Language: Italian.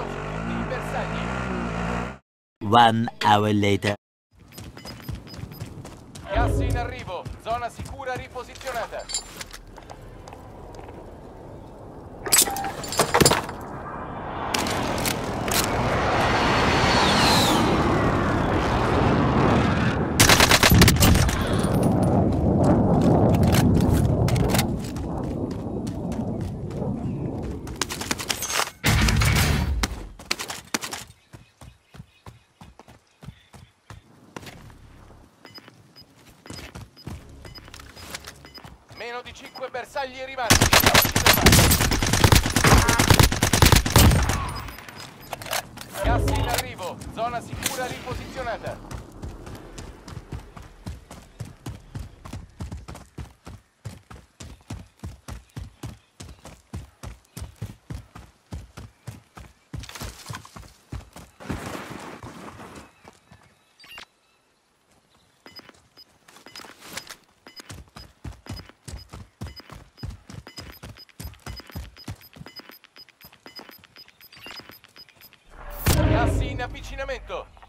attaccato. One hour later. Gas in arrivo, zona sicura riposizionata. Meno di 5 bersagli rimanenti. Gas in arrivo, zona sicura riposizionata. avvicinamento.